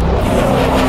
yeah.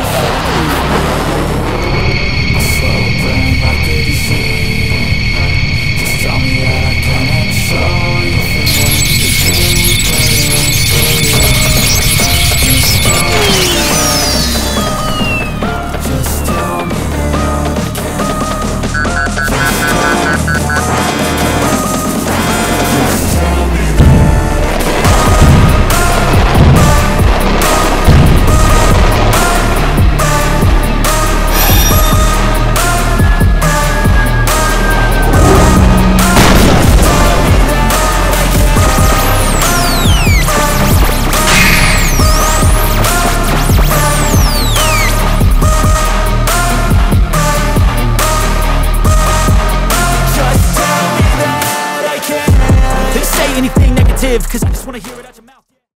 anything negative, cause I just wanna hear it out your mouth.